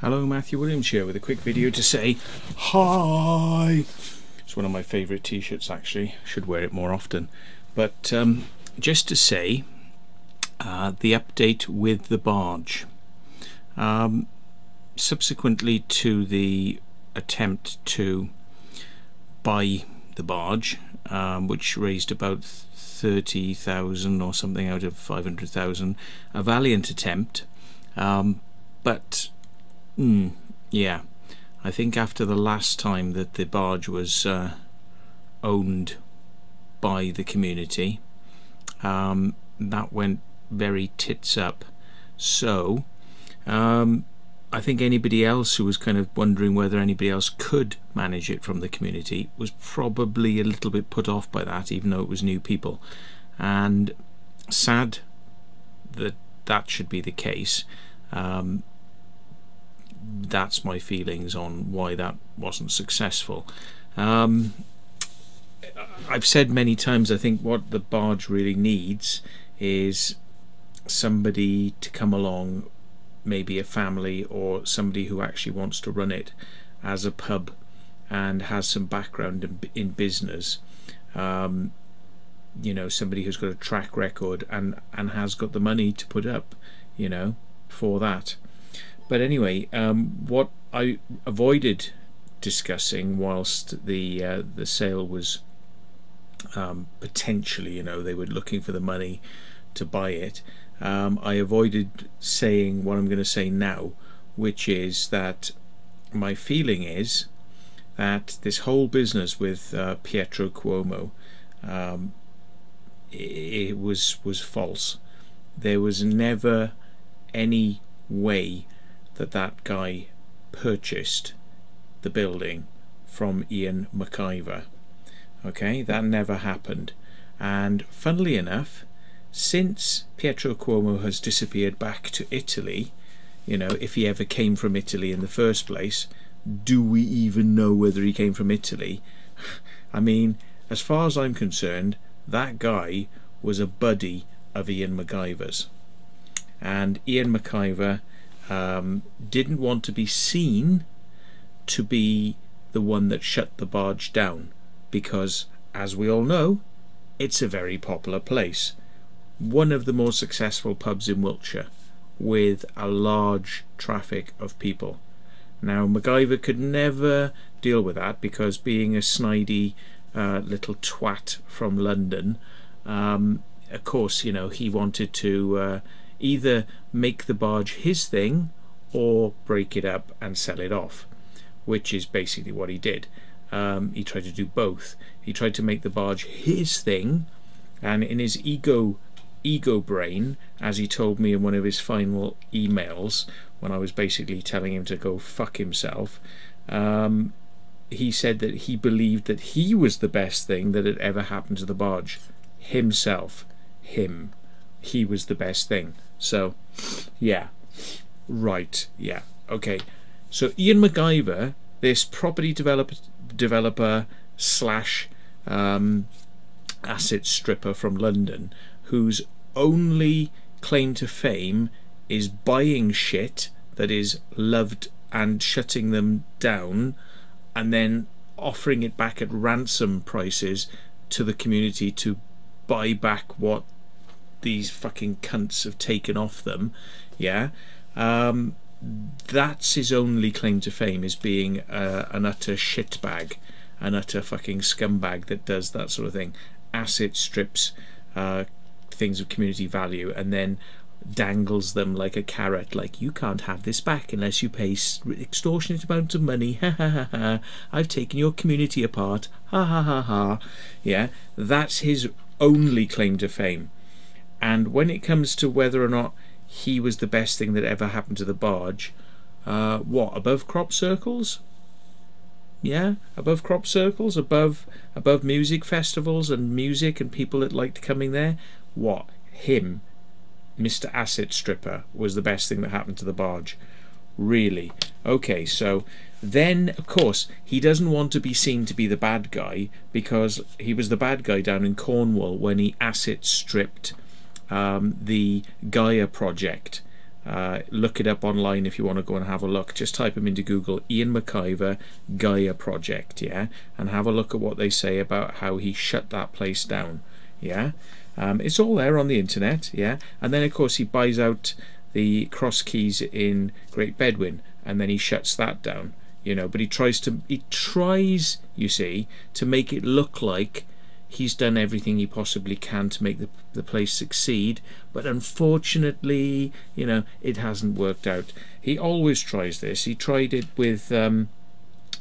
Hello, Matthew Williams here with a quick video to say hi. It's one of my favourite t-shirts actually. Should wear it more often. But um, just to say, uh, the update with the barge. Um, subsequently to the attempt to buy the barge, um, which raised about 30,000 or something out of 500,000, a valiant attempt. Um, but Mm, yeah, I think after the last time that the barge was uh, owned by the community, um, that went very tits up. So, um, I think anybody else who was kind of wondering whether anybody else could manage it from the community was probably a little bit put off by that, even though it was new people. And sad that that should be the case. Um, that's my feelings on why that wasn't successful. Um, I've said many times I think what the barge really needs is somebody to come along, maybe a family or somebody who actually wants to run it as a pub and has some background in, in business. Um, you know, somebody who's got a track record and and has got the money to put up, you know, for that. But anyway, um, what I avoided discussing whilst the uh, the sale was um, potentially, you know, they were looking for the money to buy it. Um, I avoided saying what I'm going to say now, which is that my feeling is that this whole business with uh, Pietro Cuomo um, it, it was was false. There was never any way that that guy purchased the building from Ian McIvor. Okay, that never happened. And funnily enough, since Pietro Cuomo has disappeared back to Italy, you know, if he ever came from Italy in the first place, do we even know whether he came from Italy? I mean, as far as I'm concerned, that guy was a buddy of Ian McIvor's. And Ian McIvor um, didn't want to be seen to be the one that shut the barge down because, as we all know, it's a very popular place. One of the more successful pubs in Wiltshire with a large traffic of people. Now, McIvor could never deal with that because being a snidey uh, little twat from London, um, of course, you know, he wanted to uh, either make the barge his thing or break it up and sell it off, which is basically what he did. Um, he tried to do both. He tried to make the barge his thing, and in his ego ego brain, as he told me in one of his final emails, when I was basically telling him to go fuck himself, um, he said that he believed that he was the best thing that had ever happened to the barge. Himself. Him. He was the best thing. So, yeah. Right, yeah. Okay. So Ian McIvor, this property developer, developer slash um, asset stripper from London, whose only claim to fame is buying shit that is loved and shutting them down and then offering it back at ransom prices to the community to buy back what these fucking cunts have taken off them, yeah. Um, that's his only claim to fame is being uh, an utter shitbag, an utter fucking scumbag that does that sort of thing. Asset strips uh, things of community value and then dangles them like a carrot like you can't have this back unless you pay extortionate amounts of money. Ha ha ha ha. I've taken your community apart. Ha ha ha ha. Yeah? That's his only claim to fame and when it comes to whether or not he was the best thing that ever happened to the barge, uh, what above crop circles? Yeah, above crop circles, above above music festivals and music and people that liked coming there. What him, Mr. Asset Stripper, was the best thing that happened to the barge. Really? Okay, so then, of course, he doesn't want to be seen to be the bad guy because he was the bad guy down in Cornwall when he asset stripped um, the Gaia project Uh, look it up online if you want to go and have a look. Just type them into Google, Ian McIvor Gaia Project, yeah, and have a look at what they say about how he shut that place down, yeah. Um, it's all there on the internet, yeah. And then of course he buys out the cross keys in Great Bedwyn, and then he shuts that down, you know. But he tries to, he tries, you see, to make it look like he's done everything he possibly can to make the, the place succeed but unfortunately you know it hasn't worked out. He always tries this. He tried it with um,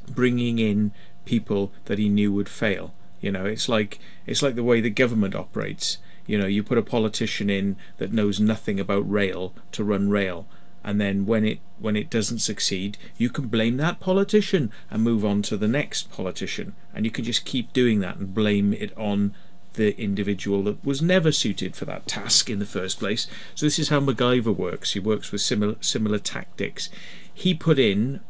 bringing in people that he knew would fail. You know it's like it's like the way the government operates. You know you put a politician in that knows nothing about rail to run rail and then when it when it doesn't succeed you can blame that politician and move on to the next politician. And you can just keep doing that and blame it on the individual that was never suited for that task in the first place. So this is how McIvor works. He works with similar similar tactics. He put in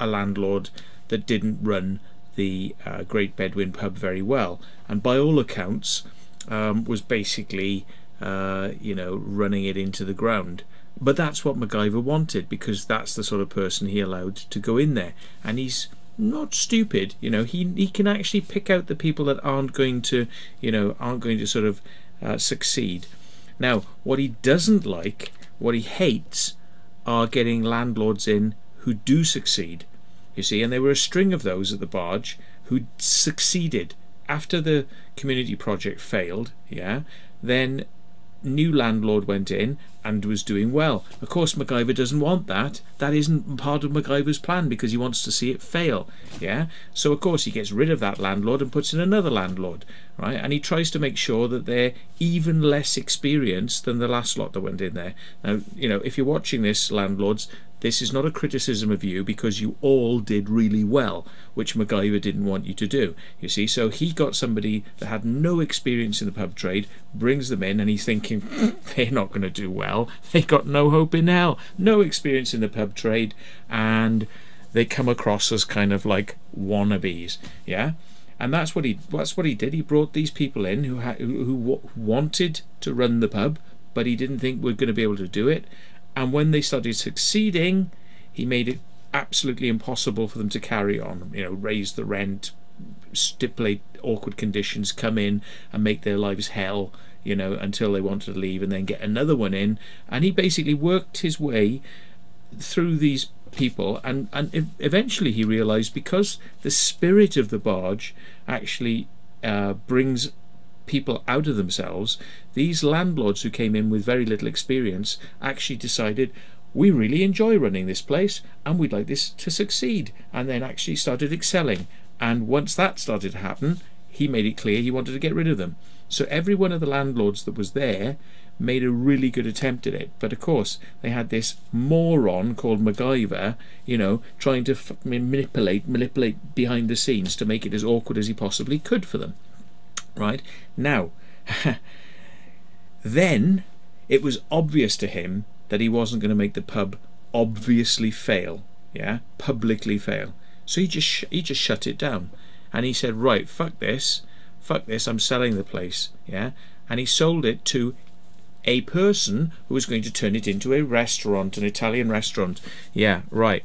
a landlord that didn't run the uh, Great Bedwyn pub very well. And by all accounts um, was basically uh, you know running it into the ground but that's what McIvor wanted because that's the sort of person he allowed to go in there. And he's not stupid, you know. He he can actually pick out the people that aren't going to, you know, aren't going to sort of uh, succeed. Now, what he doesn't like, what he hates, are getting landlords in who do succeed. You see, and there were a string of those at the barge who succeeded after the community project failed. Yeah, then new landlord went in and was doing well. Of course, McIvor doesn't want that. That isn't part of McIvor's plan because he wants to see it fail. Yeah. So of course he gets rid of that landlord and puts in another landlord, right? And he tries to make sure that they're even less experienced than the last lot that went in there. Now, you know, if you're watching this, landlords, this is not a criticism of you because you all did really well, which McIvor didn't want you to do. You see, so he got somebody that had no experience in the pub trade, brings them in, and he's thinking they're not going to do well. They got no hope in hell, no experience in the pub trade, and they come across as kind of like wannabes. Yeah, and that's what he that's what he did. He brought these people in who who, who wanted to run the pub, but he didn't think we're going to be able to do it and when they started succeeding he made it absolutely impossible for them to carry on you know raise the rent stipulate awkward conditions come in and make their lives hell you know until they wanted to leave and then get another one in. And he basically worked his way through these people. And and eventually he realized because the spirit of the barge actually uh, brings people out of themselves, these landlords who came in with very little experience actually decided we really enjoy running this place and we'd like this to succeed and then actually started excelling. And once that started to happen he made it clear he wanted to get rid of them. So every one of the landlords that was there made a really good attempt at it. But of course they had this moron called McIvor you know trying to manipulate manipulate behind the scenes to make it as awkward as he possibly could for them right? Now, then it was obvious to him that he wasn't going to make the pub obviously fail, yeah, publicly fail. So he just he just shut it down, and he said, right, fuck this, fuck this, I'm selling the place, yeah, and he sold it to a person who was going to turn it into a restaurant, an Italian restaurant, yeah, right,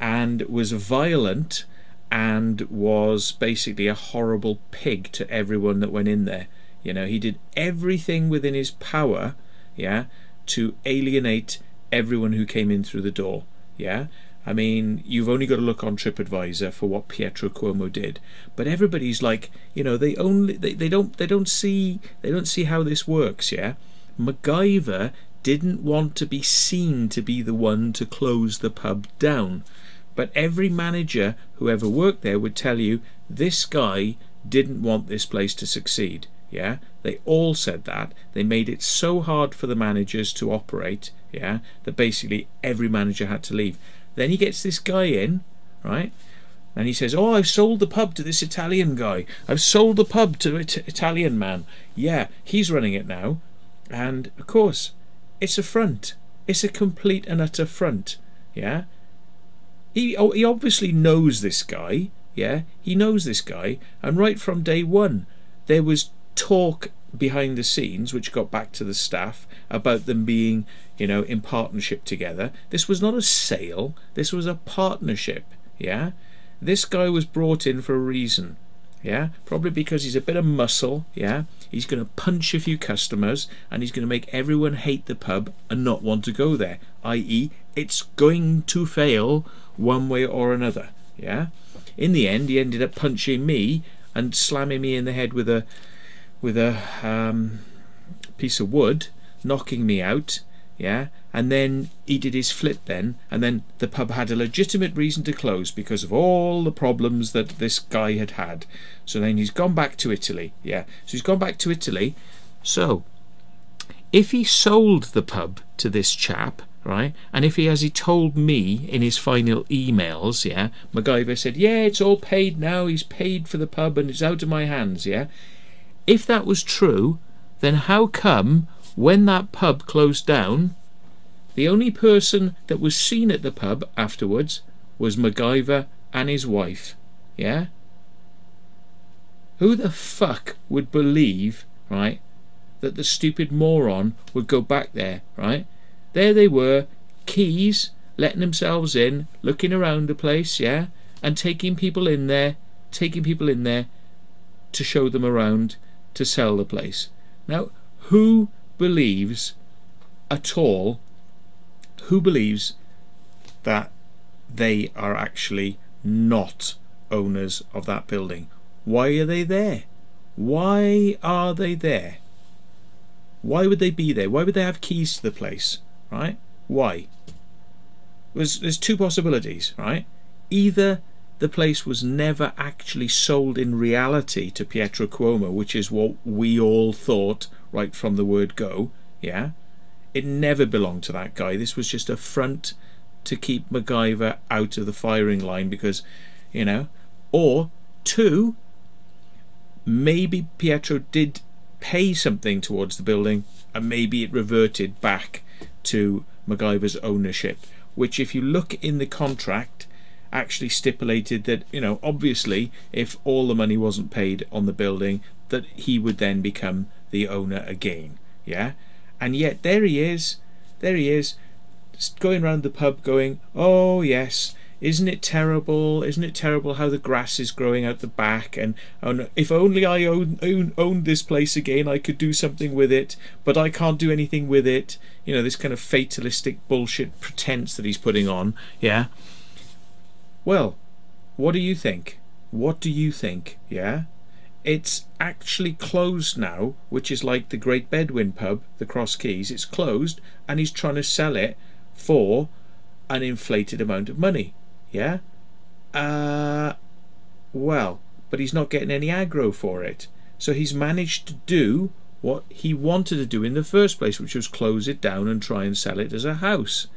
and was violent and was basically a horrible pig to everyone that went in there. You know, he did everything within his power, yeah, to alienate everyone who came in through the door. Yeah. I mean, you've only got to look on TripAdvisor for what Pietro Cuomo did. But everybody's like, you know, they only they, they don't they don't see they don't see how this works, yeah? McIvor didn't want to be seen to be the one to close the pub down. But every manager who ever worked there would tell you this guy didn't want this place to succeed. Yeah, they all said that. They made it so hard for the managers to operate. Yeah, that basically every manager had to leave. Then he gets this guy in, right? And he says, "Oh, I've sold the pub to this Italian guy. I've sold the pub to an Italian man. Yeah, he's running it now." And of course, it's a front. It's a complete and utter front. Yeah, he oh, he obviously knows this guy. Yeah, he knows this guy, and right from day one, there was talk behind the scenes, which got back to the staff about them being, you know, in partnership together. This was not a sale, this was a partnership, yeah? This guy was brought in for a reason, yeah? Probably because he's a bit of muscle, yeah? He's going to punch a few customers and he's going to make everyone hate the pub and not want to go there, i.e., it's going to fail one way or another, yeah? In the end, he ended up punching me and slamming me in the head with a with a um, piece of wood, knocking me out. Yeah, and then he did his flip then, and then the pub had a legitimate reason to close because of all the problems that this guy had had. So then he's gone back to Italy. Yeah, so he's gone back to Italy. So if he sold the pub to this chap, right? And if he, as he told me in his final emails, yeah, McIvor said, yeah, it's all paid now. He's paid for the pub and it's out of my hands, yeah. If that was true, then how come when that pub closed down, the only person that was seen at the pub afterwards was McIvor and his wife? Yeah? Who the fuck would believe, right, that the stupid moron would go back there, right? There they were, keys, letting themselves in, looking around the place, yeah, and taking people in there, taking people in there to show them around to sell the place. Now, who believes at all, who believes that they are actually not owners of that building? Why are they there? Why are they there? Why would they be there? Why would they have keys to the place? Right? Why? There's, there's two possibilities, right? Either the place was never actually sold in reality to Pietro Cuomo, which is what we all thought right from the word go. Yeah, it never belonged to that guy. This was just a front to keep McIvor out of the firing line because, you know, or two, maybe Pietro did pay something towards the building and maybe it reverted back to McIvor's ownership. Which, if you look in the contract, actually stipulated that you know obviously if all the money wasn't paid on the building that he would then become the owner again yeah and yet there he is there he is going around the pub going oh yes isn't it terrible isn't it terrible how the grass is growing out the back and oh if only I own, own, owned this place again I could do something with it but I can't do anything with it you know this kind of fatalistic bullshit pretense that he's putting on yeah well, what do you think? What do you think? Yeah? It's actually closed now, which is like the Great Bedwyn pub, the Cross Keys. It's closed and he's trying to sell it for an inflated amount of money. Yeah? Uh, well, but he's not getting any aggro for it. So he's managed to do what he wanted to do in the first place, which was close it down and try and sell it as a house.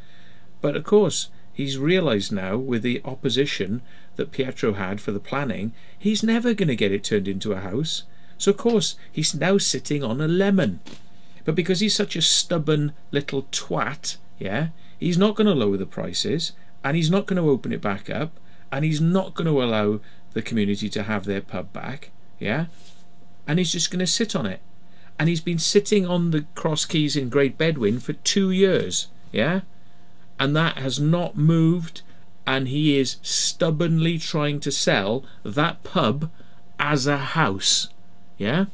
But of course, he's realised now with the opposition that Pietro had for the planning, he's never going to get it turned into a house. So of course he's now sitting on a lemon. But because he's such a stubborn little twat, yeah, he's not going to lower the prices and he's not going to open it back up and he's not going to allow the community to have their pub back, yeah? And he's just going to sit on it. And he's been sitting on the cross keys in Great Bedwyn for two years, yeah? and that has not moved and he is stubbornly trying to sell that pub as a house yeah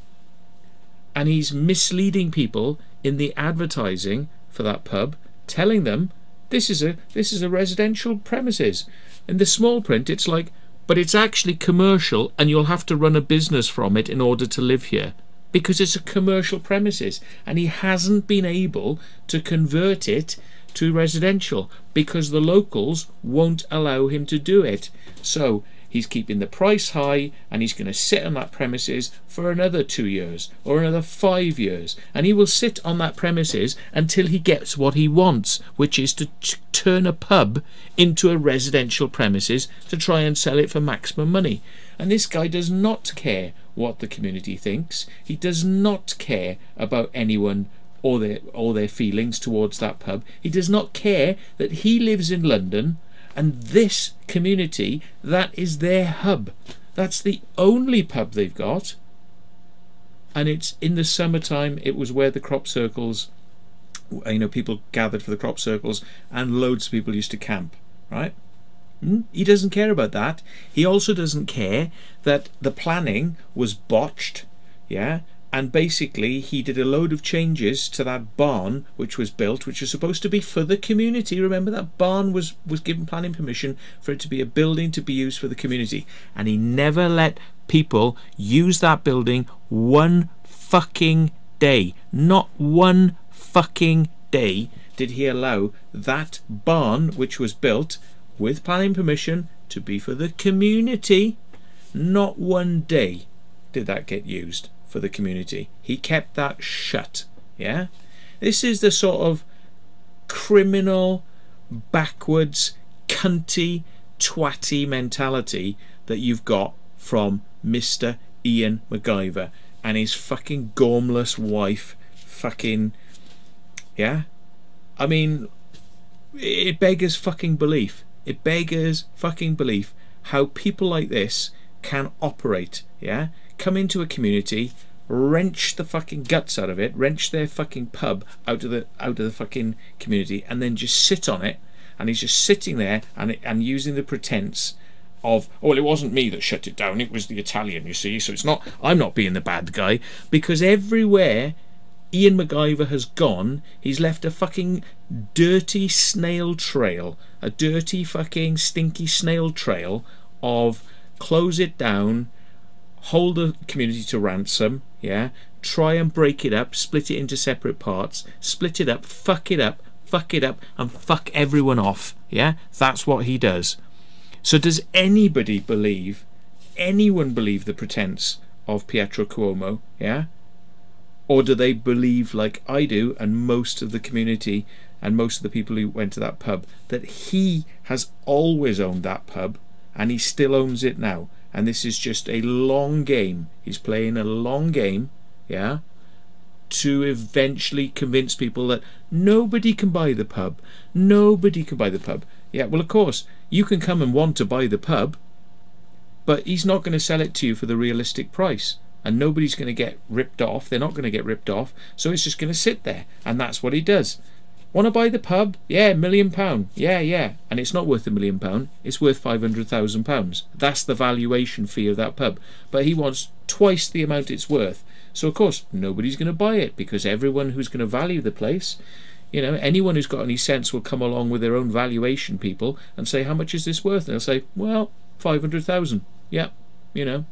and he's misleading people in the advertising for that pub telling them this is a this is a residential premises in the small print it's like but it's actually commercial and you'll have to run a business from it in order to live here because it's a commercial premises and he hasn't been able to convert it to residential because the locals won't allow him to do it. So he's keeping the price high and he's going to sit on that premises for another two years or another five years. And he will sit on that premises until he gets what he wants which is to turn a pub into a residential premises to try and sell it for maximum money. And this guy does not care what the community thinks. He does not care about anyone or their or their feelings towards that pub. He does not care that he lives in London and this community that is their hub. That's the only pub they've got. and it's in the summertime. It was where the crop circles, you know, people gathered for the crop circles, and loads of people used to camp. Right? Hmm? He doesn't care about that. He also doesn't care that the planning was botched. Yeah, and basically he did a load of changes to that barn which was built which was supposed to be for the community. Remember that barn was was given planning permission for it to be a building to be used for the community. And he never let people use that building one fucking day. Not one fucking day did he allow that barn which was built with planning permission to be for the community. Not one day did that get used for the community. He kept that shut. Yeah? This is the sort of criminal, backwards, cunty, twatty mentality that you've got from Mr. Ian McIvor and his fucking gormless wife. Fucking. Yeah? I mean, it beggars fucking belief. It beggars fucking belief how people like this can operate. Yeah? Come into a community, wrench the fucking guts out of it, wrench their fucking pub out of the out of the fucking community, and then just sit on it. And he's just sitting there and and using the pretense of oh, well, it wasn't me that shut it down; it was the Italian. You see, so it's not I'm not being the bad guy because everywhere Ian McIvor has gone, he's left a fucking dirty snail trail, a dirty fucking stinky snail trail of close it down, hold the community to ransom, yeah, try and break it up, split it into separate parts, split it up, fuck it up, fuck it up, and fuck everyone off, yeah? That's what he does. So does anybody believe, anyone believe the pretense of Pietro Cuomo, yeah? Or do they believe, like I do, and most of the community and most of the people who went to that pub, that he has always owned that pub and he still owns it now? And this is just a long game. He's playing a long game, yeah, to eventually convince people that nobody can buy the pub. Nobody can buy the pub. Yeah, well, of course, you can come and want to buy the pub, but he's not going to sell it to you for the realistic price. And nobody's going to get ripped off. They're not going to get ripped off. So it's just going to sit there. And that's what he does. Want to buy the pub? Yeah, million pound. Yeah, yeah. And it's not worth a million pound. It's worth five hundred thousand pounds. That's the valuation fee of that pub. But he wants twice the amount it's worth. So of course nobody's going to buy it because everyone who's going to value the place, you know, anyone who's got any sense will come along with their own valuation people and say how much is this worth? And they'll say, well, five hundred thousand. Yeah, you know.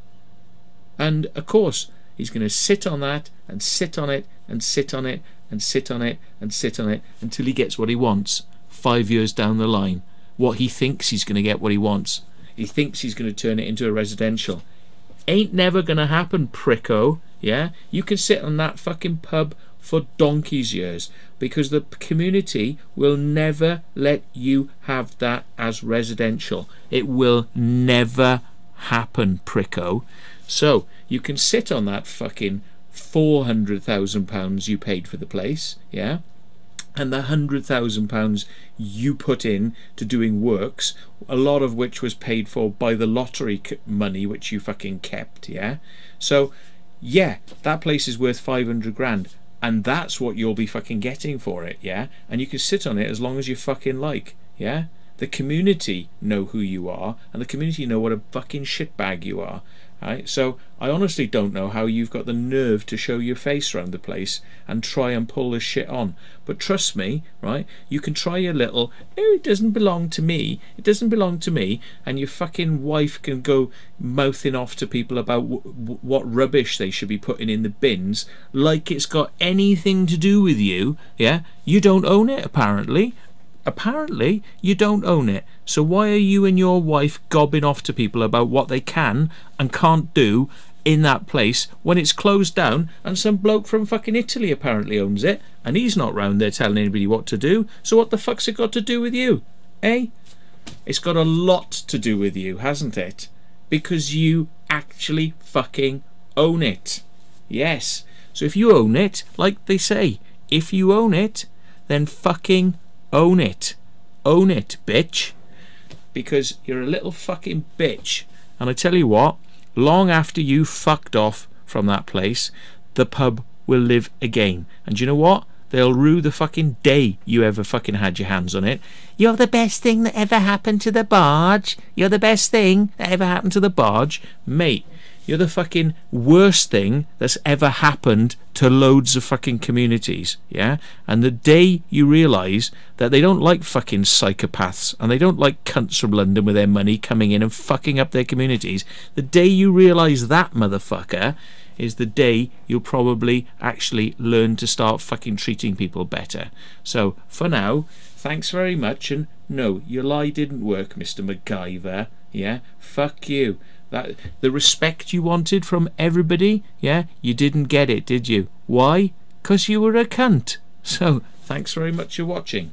And of course he's going to sit on that and sit on it and sit on it and sit on it and sit on it until he gets what he wants five years down the line. What he thinks he's going to get what he wants. He thinks he's going to turn it into a residential. Ain't never going to happen, pricko. Yeah? You can sit on that fucking pub for donkey's years because the community will never let you have that as residential. It will never happen, pricko. So you can sit on that fucking £400,000 you paid for the place, yeah? And the £100,000 you put in to doing works, a lot of which was paid for by the lottery money which you fucking kept, yeah? So, yeah, that place is worth 500 grand and that's what you'll be fucking getting for it, yeah? And you can sit on it as long as you fucking like, yeah? The community know who you are, and the community know what a fucking shitbag you are. Right? So I honestly don't know how you've got the nerve to show your face around the place and try and pull this shit on. But trust me, right? You can try your little, oh, it doesn't belong to me. It doesn't belong to me. And your fucking wife can go mouthing off to people about what rubbish they should be putting in the bins like it's got anything to do with you. Yeah? You don't own it, apparently. Apparently, you don't own it. So why are you and your wife gobbing off to people about what they can and can't do in that place when it's closed down and some bloke from fucking Italy apparently owns it and he's not round there telling anybody what to do. So what the fuck's it got to do with you? Eh? It's got a lot to do with you, hasn't it? Because you actually fucking own it. Yes. So if you own it, like they say, if you own it, then fucking own it. Own it, bitch because you're a little fucking bitch. And I tell you what, long after you fucked off from that place, the pub will live again. And you know what? They'll rue the fucking day you ever fucking had your hands on it. You're the best thing that ever happened to the barge. You're the best thing that ever happened to the barge. Mate, you're the fucking worst thing that's ever happened to loads of fucking communities, yeah? And the day you realise that they don't like fucking psychopaths and they don't like cunts from London with their money coming in and fucking up their communities, the day you realise that, motherfucker, is the day you'll probably actually learn to start fucking treating people better. So, for now, thanks very much, and no, your lie didn't work, Mr. McIvor, yeah? Fuck you. That the respect you wanted from everybody, yeah, you didn't get it, did you? Why? Because you were a cunt. So, thanks very much for watching.